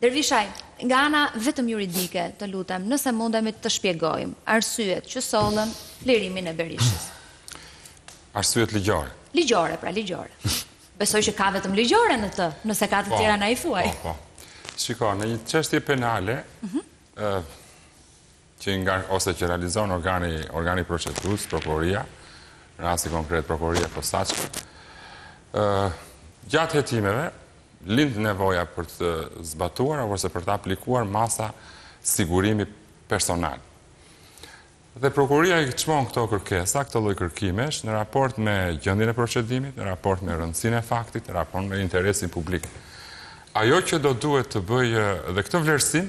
Dervishaj, Nga ana vetëm juridike, të lutem, nëse mundemi të shpjegojmë arsyet që sollën lirimin e Berishës. Arsyet ligjore. Ligjore, pra ligjore. Besoj që ka vetëm ligjore në të, nëse ka të po, tjera na i thuaj. Po, po. Shiko, në një çështje penale, mhm. që nga ose që realizon organi organi procedues, prokuroria, në rastin konkret prokuroria e posaçme. ë gjatë hetimeve lind nevoja për të zbatuar ose për të aplikuar masa sigurimi personal. Dhe prokuroria i çmon këto kërkesa, këto lloj kërkimesh në raport me gjendjen e procedimit, në raport me rëndësinë e faktit, në raport me interesin publik. Ajo që do duhet të bëjë dhe këtë vlerësim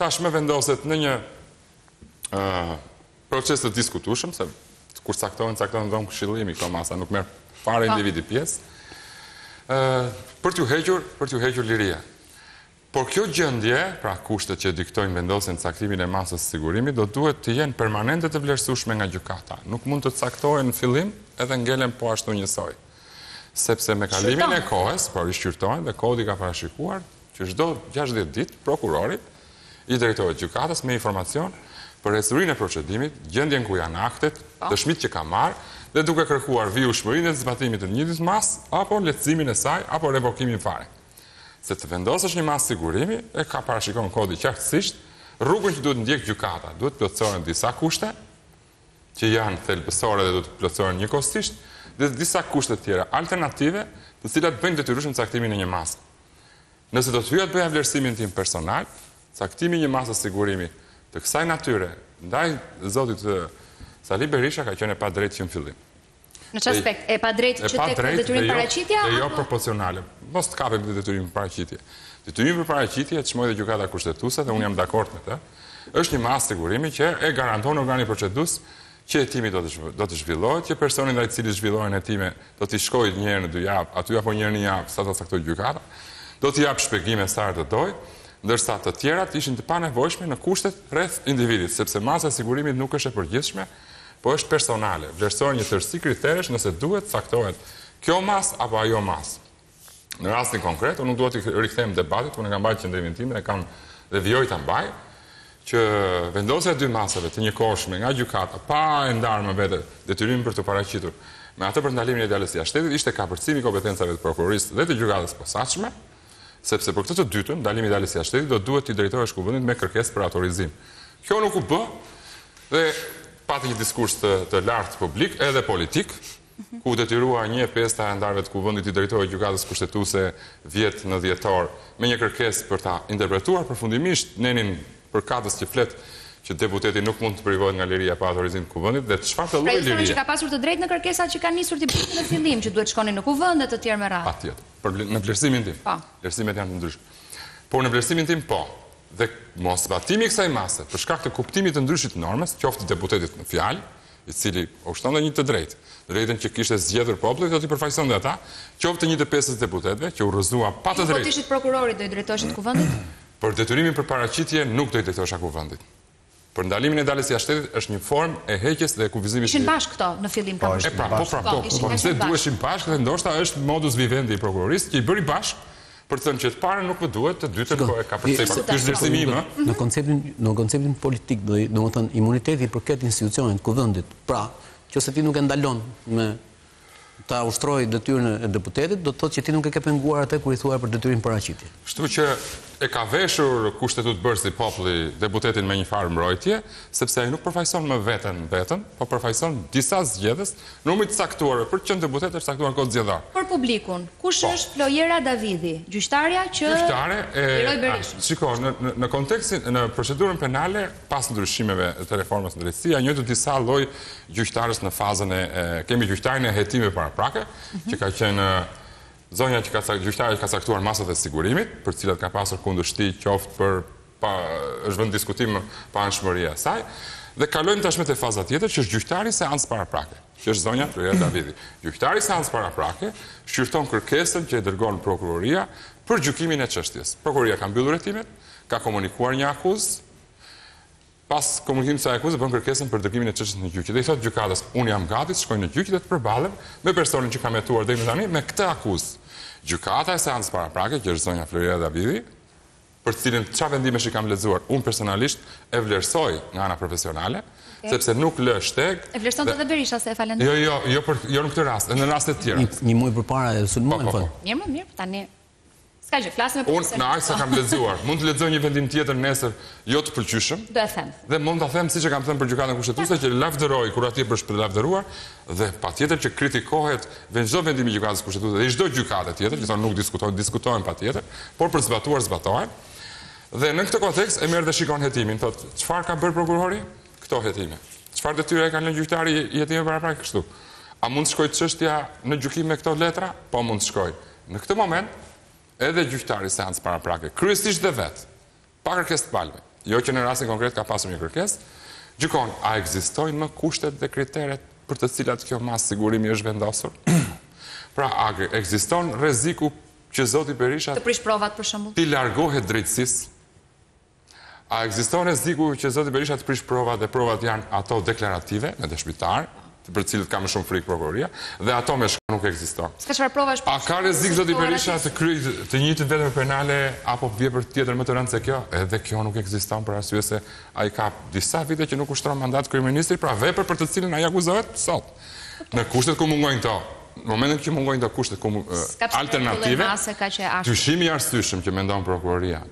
Tashmë vendoset në një proces të diskutueshëm, se kur caktohen, caktohen dhomë këshillimi këto masa, nuk merr fare po. individi pjesë. Për t'ju hequr, për t'ju hequr liria. Por kjo gjendje, pra kushtet që diktojnë vendosjen, caktimin e masës së sigurimit, do duhet të jenë permanente të vlerësushme nga gjykata. Nuk mund të caktohen në fillim edhe ngelen po ashtu njësoj. Sepse me kalimin e kohës, po rishqyrtohen dhe kodi ka parashikuar, që çdo gjashtëdhjetë ditë prokurori i drejtohet gjykatës me informacion për ecurinë e procedimit, gjendjen ku janë aktet, po. dëshmitë që ka marrë dhe duke kërkuar vijushmërinë e zbatimit të njëjtës masë apo lehtësimin e saj apo revokimin fare. Se të vendosësh një masë sigurimi e ka parashikon kodi qartësisht rrugën që duhet të ndjekë gjykata, duhet të plotësohen disa kushte, që janë thelbësore dhe duhet të plotësohen njëkohësisht, dhe disa kushte të tjera alternative, të cilat bëjnë detyrueshëm caktimin e një mase. Nëse do të hyja të bëja vlerësimin tim personal, caktimi i një mase sigurimi të kësaj natyre ndaj zotit Sali Berisha ka qenë e padrejtë që në fillim. Në çfarë aspekt? E padrejtë që tek detyrim paraqitja apo? E jo proporcionale. Mos të kapim te detyrimi për paraqitje. Detyrimi për paraqitje e çmoi dhe Gjykata Kushtetuese dhe unë jam dakord me të. Është një masë sigurimi që e garanton organi procedues që hetimi do të do të zhvillohet, që personi ndaj të cilit zhvillohen hetime do të shkojë një herë në dy javë, aty apo një herë në javë, sa do të caktojë gjykata, do të japë shpjegime sa herë të dojë, ndërsa të tjerat ishin të panevojshme në kushtet rreth individit, sepse masa e sigurimit nuk është e përgjithshme, Po është personale, vlerësohen një tërësi kriteresh nëse duhet të caktohet kjo masë apo ajo masë. Në rastin konkret, unë nuk dua t'i rikthehem debatit, unë e kam mbajtur qëndrimin tim e kam dhe vijoj ta mbaj, që vendosja e dy masave të njëkohshme nga gjykata pa e ndarë më vete detyrimin për t'u paraqitur me atë për ndalimin e daljes jashtë shtetit ishte kapërcim i kompetencave të prokurorisë dhe të gjykatës posaçme, Sepse për këtë të dytën, ndalimi i daljes jashtë shtetit do duhet t'i drejtohesh Kuvendit me kërkesë për autorizim. Kjo nuk u bë dhe pati një diskurs të, të lartë publik edhe politik, ku e detyruar një e pesta e anëtarëve të Kuvendit i drejtohej Gjykatës Kushtetuese vjet në dhjetor me një kërkesë për ta interpretuar përfundimisht nenin përkatës që flet që deputeti nuk mund të privohet nga liria pa autorizim të Kuvendit dhe çfarëdo lloj lirie. Pra që ka pasur të drejtë në kërkesat që kanë nisur të bëjnë në fillim që duhet shkonin në Kuvend e të tjerë me radhë. Patjetër. Por në vlerësimin tim. Po. Vlerësimet janë të ndryshme. Por në vlerësimin tim po. Dhe moszbatimi i kësaj mase, për shkak të kuptimit të ndryshëm të normës, qoftë deputetit në fjalë, i cili ushtronte një të drejtë, drejtën që kishte zgjedhur populli do t'i përfaqësonte ata, qoftë të një të pestës së deputetëve që u rrëzua pa të drejtë. Po t'ishit prokuror do i drejtoheshit kuvendit? Për detyrimin për paraqitje nuk do i drejtohesha kuvendit. Për ndalimin e daljes jashtë shtetit është një formë e heqjes dhe e kufizimit të Ishin bashkë këto në fillim kam përshtypjen. Po, pra, po, pra, po, pse duheshin bashkë dhe ndoshta është modus vivendi i prokurorisë që i bëri bashkë për të thënë që të parën nuk më duhet, të dytën po e kapërcej pak. Ky është vlerësimi im, ë. Në konceptin, në konceptin politik, domethënë imuniteti i përket institucionit, Kuvendit. Pra, qoftë se ti nuk e ndalon me ta ushtrojë detyrën e deputetit, do të thotë që ti nuk e ke penguar atë kur i thua për detyrimin paraqitje. Kështu që e ka veshur kushtetutëbërësi populli deputetin me një farë mbrojtje, sepse ai nuk përfaqëson më veten vetëm, po përfaqëson disa zgjedhës, numri i të cilëve, për të qenë deputet është caktuar në Kodin Zgjedhor. Për publikun, kush Po. është Flojera Davidhi, gjyqtarja që Gjyqtare e liroi Berishën? a, Shiko, në në në kontekstin në procedurën penale pas ndryshimeve të reformës në drejtësi, janë njohur disa lloj gjyqtarësh në fazën e kemi gjyqtarin e hetimeve paraprake, mhm. që ka qenë zonja që ka gjyqtarja që ka caktuar masat e sigurimit, për cilat ka pasur kundërshti qoftë për pa është vend diskutim paanshmëria e saj. Dhe kalojmë tashmë te faza tjetër që është gjyqtari i seancës paraprake, që është zonja Flojera Davidhi. Gjyqtari i seancës paraprake shqyrton kërkesën që e dërgon prokuroria për gjykimin e çështjes. Prokuroria ka mbyllur hetimet, ka komunikuar një akuzë Pas komunikimit të kësaj akuze bën kërkesën për dërgimin e çështjes në gjyq dhe i thotë gjykatës, unë jam gati të shkoj në gjyq dhe të përballem me personin që kam hetuar deri më tani me këtë akuzë. Gjykata e seancës paraprake, që është zonja Flojera Davidhi, për të cilën ca vendimesh i kam lexuar, unë personalisht e vlerësoj nga ana profesionale, sepse nuk lë shteg dhe... E vlerësonte dhe Berisha se e falënderon. Jo, jo, jo, jo në këtë rast, edhe në raste të tjera. Një muaj përpara e sulmuan, thonë. Mirë, më mirë, tani S'ka gjë, flasim përgjithësisht. Unë, në aq sa kam lexuar, mund të lexoj një vendim tjetër nesër, jo të pëlqyeshëm. Do e them. Dhe mund ta them, siç e kam thënë për Gjykatën Kushtetuese, që lavdëroj kur atje për është për të lavdëruar, dhe patjetër që kritikohet dhe çdo vendim i Gjykatës Kushtetuese, dhe i çdo gjykate tjetër, që thonë nuk diskutohen, diskutohen patjetër, por për t'u zbatuar zbatohen. Dhe në këtë kontekst, e merr dhe shikon hetimin, thotë, çfarë ka bërë prokurori? këto hetime. Çfarë detyre ka një gjyqtar i hetimeve paraprake kështu? A mund të shkojë çështja në gjykim me këto letra? Po mund të shkojë. Në këtë moment, edhe gjyqtari i seancës paraprake, kryesisht dhe vetë, pa kërkesë të palëve, jo që në rastin konkret ka pasur një kërkesë, gjykon, a ekzistojnë më kushtet dhe kriteret për të cilat kjo masë sigurimi është vendosur? Pra, a ekziston rreziku që Zoti Berisha të prishë provat për shembull? T'i largohet drejtësisë, A ekziston rreziku që zoti Berisha të prishë provat dhe provat janë ato deklarative me dëshmitarë, për të cilët ka më shumë frikë prokuroria, dhe ato me shkresa nuk ekziston. S'ka çfarë provash për të. A ka rrezik zoti Berisha të kryejë të njëjtën vepër penale apo vepër tjetër më të rëndë se kjo? Edhe kjo nuk ekziston për arsye se ai ka disa vite që nuk ushtron mandat kryeministri, pra vepër për të cilën ai akuzohet sot. Në kushtet ku mungojnë këto, në momentin që mungojnë këto kushtet kumulative, dyshimi i arsyeshëm që mendon prokuroria,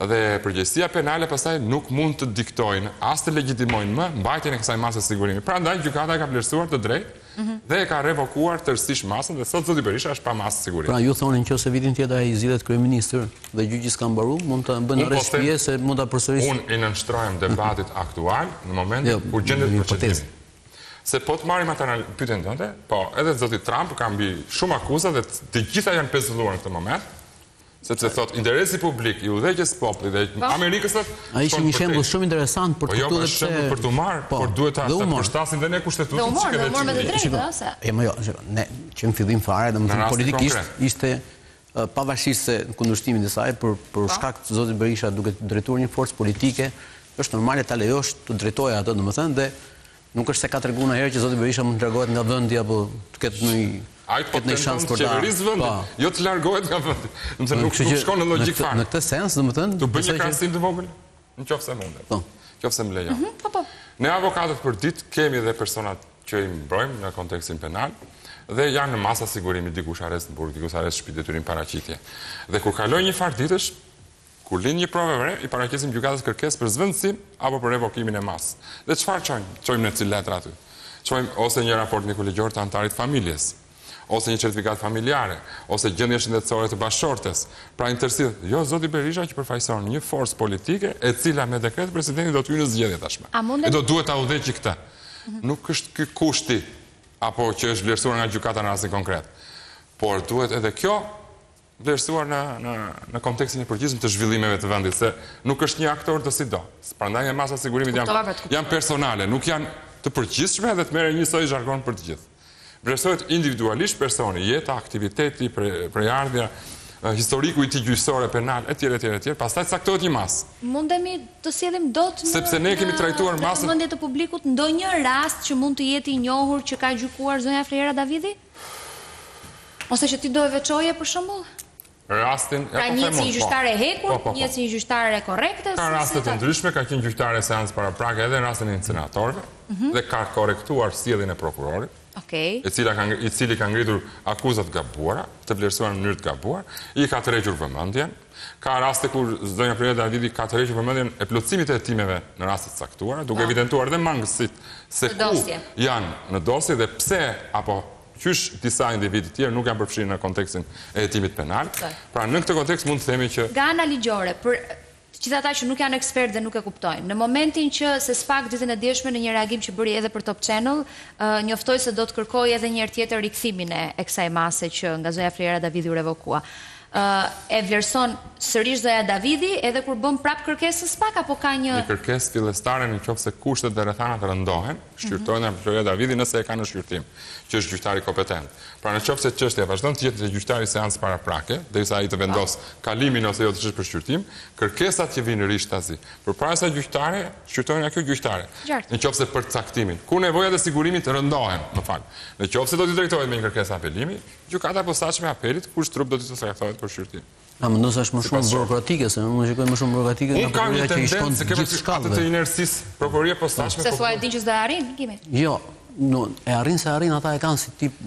Dhe përgjegjësia penale pastaj nuk mund të diktojnë as të legjitimojnë më mbajtjen e kësaj mase sigurimi. Prandaj gjykata e ka vlerësuar të drejtë mhm. dhe e ka revokuar tërësisht masën dhe sot zoti Berisha është pa masë sigurimi. Pra ju thoni në qoftë se vitin tjetër ai zgjidhet kryeministër dhe gjyqi s'ka mbaruar, mund ta bëjnë arrest shtëpie se mund ta përsërisë. Unë i nënshtrohem debatit aktual në momentin jo, kur gjendet procedimi. Se po të marrim atë analizë pyetjen tënde, po edhe zoti Trump ka mbi shumë akuza dhe të gjitha janë pezulluar në këtë moment. Sepse thotë interesi publik i udhëheqjes së popullit dhe po. Amerikës së Ai ishte një shembull shumë interesant për të po jo, thotë se për të marrë, po. por duhet ta përshtasim dhe ne kushtetutën që kemi. Dhe humor me të drejtë, a se? Jo, jo, ne që në fillim fare, domethënë politikisht ishte pavarësisht se në kundërshtimin e saj për për po. shkak të të zotit Berisha duke drejtuar një forcë politike, është normale ta lejosh të drejtojë atë, domethënë dhe Nuk është se ka tregu ndonjëherë që zoti Berisha mund të largohet nga vendi apo të ketë ndonjë Ai po tenton të qeverisë vendin, jo të largohet nga vendi. Domethënë nuk shkon në logjikë fare. Në këtë sens, domethënë, do të bëj një krahasim të vogël, në qoftë se mundet. Po. Në qoftë se më lejon. Po po. Ne avokatët përditë kemi dhe personat që i mbrojmë në kontekstin penal dhe janë në masa sigurimi dikush arrest në burg, dikush arrest shtëpi detyrim paraqitje. Dhe kur kalojnë një farë ditësh, Kur lind një provë e re, i paraqesim gjykatës kërkesë për zëvendësim apo për revokimin e masës. Dhe çfarë çojmë? Çojmë një cikël letra aty? Çojmë ose një raport mjekoligjor të anëtarit të familjes, ose një certifikatë familjare, ose gjendjen shëndetësore të bashkëshortes. Pra në tërësi, jo zoti Berisha që përfaqëson një forcë politike e cila me dekret të presidentit do të hyjë në zgjedhje tashmë. E do duhet ta udhëheqë këtë. Nuk është ky kushti apo që është vlerësuar nga gjykata në rastin konkret. Por duhet edhe kjo vlerësuar në në në kontekstin e përgjithshëm të zhvillimeve të vendit se nuk është një aktor dosido. Prandaj masat e sigurimit janë pra, janë personale, nuk janë të përgjithshme dhe të merren njësoj jargon për të gjithë. Vlerësohet individualisht personi, jeta, aktiviteti, pre, prejardhja, historiku i tij gjyqësor e penal etj etj etj, pastaj caktohet një masë. Mundemi të sjellim dot në Sepse ne kemi trajtuar masën mendje të publikut ndonjë rast që mund të jetë i njohur që ka gjykuar zonja Flera Davidi? Ose që ti do e veçoje për shembull? Rastin, pra një si gjyqtare e hekur, po, po, po. një si gjyqtare korrekte, ka raste të ndryshme, ka qenë gjyqtare e seancës paraprake edhe në rastin e inceneratorëve mhm. dhe ka korrektuar sjelljen e prokurorit. Okej. E cila ka i cili ka ngritur akuza të gabuara, të vlerësuar në mënyrë të gabuar, i ka tërhequr vëmendjen, Ka raste kur zonja Flera Davidi ka tërhequr vëmendjen e plotësimit të hetimeve në raste të caktuara, duke po. evidentuar dhe mangësitë se ku janë në dosje dhe pse apo qysh disa individë të tjerë nuk janë përfshirë në kontekstin e hetimit penal. Po. Pra në këtë kontekst mund të themi që Nga ana ligjore, për të gjithë ata që nuk janë ekspertë dhe nuk e kuptojnë, në momentin që se SPAK ditën e djeshme në një reagim që bëri edhe për Top Channel, njoftoi se do të kërkojë edhe një herë tjetër rikthimin e e kësaj mase që nga zonja Flera Davidi u revokua. E vlerëson sërish zonja Davidi edhe kur bën prapë kërkesën SPAK apo ka një. Një kërkesë fillestare në qoftë se kushtet dhe rrethanat rëndohen, shqyrton zonja Davidi nëse e ka në shqyrtim, që është gjyqtari kompetent. Pra në qoftë se çështja vazhdon të jetë te gjyqtari i seancës paraprake, derisa ai të vendosë kalimin ose jo të çështjes për shqyrtim, kërkesat që vijnë rishtazi, përpara asaj gjyqtare, shqyrtohen nga kjo gjyqtare. Qartë. Në qoftë se për caktimin, ku nevojat e sigurimit rëndohen, më fal. Në qoftë se do t'i drejtohet me një kërkesë apelimi, Gjykata e Posaçme e Apelit, kush trup do t'i caktohet për shqyrtim? A mendon se është më shumë burokratike se unë shikoj më shumë burokratike nga prokuroria që i shkon se kemi shkallë të inersis prokuroria e posaçme se thua e din që s'do arrin kimi jo në e arrin se arrin ata e kanë si tip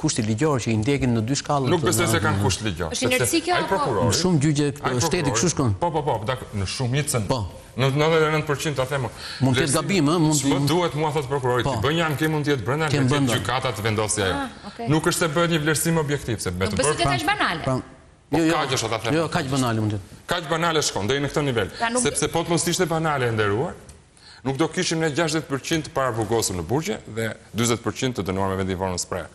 kushti ligjor që i ndjekin në dy shkallë nuk po besoj se kanë kusht ligjor është inersi kjo ai prokurori shumë gjyqe shteti kështu shkon po po po në shumicën po Në nëntëdhjetë e nëntë për qind ta them unë. Mund të jetë gabim, ë, mund të. Ç'më duhet mua thotë prokurori, po. ti bën një ankim mund të jetë brenda ankimit gjykata të vendosë ajo. Ah, Nuk është se bëhet një vlerësim objektiv se me të bërë. Nuk është banale. Pra, po jo, kaq është ta them. Jo, kaq banale mund të jetë. Kaq banale shkon deri në këtë nivel. Pra, Sepse po të mos ishte banale e nderuar, nuk do kishim ne 60% të paraburgosur në burgje dhe 40% të dënuar me vendim të formës së prerë.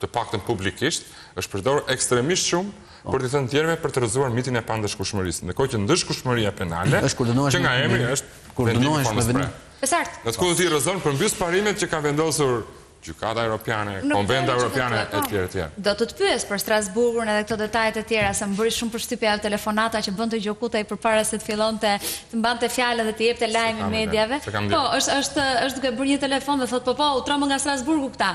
të paktën publikisht, është përdorur ekstremisht shumë për t'i thënë tjerëve për të rrëzuar mitin e pandëshkueshmërisë, ndërkohë që ndëshkueshmëria penale, që nga emri, është vendim i formës së prerë. Në të kundërt i rrëzon përmbys parimet që ka vendosur Gjykata Europiane, Konventa Europiane etj etj. Do të të pyes për Strasburgun edhe këto detaje të tjera, se më bëri shumë përshtypje ajo telefonata që bënte Gjokutaj përpara se të fillonte të mbante fjalën dhe të jepte lajmin mediave. Po, është është është duke bërë një telefon dhe thotë po po, u trembën nga Strasburgu këta.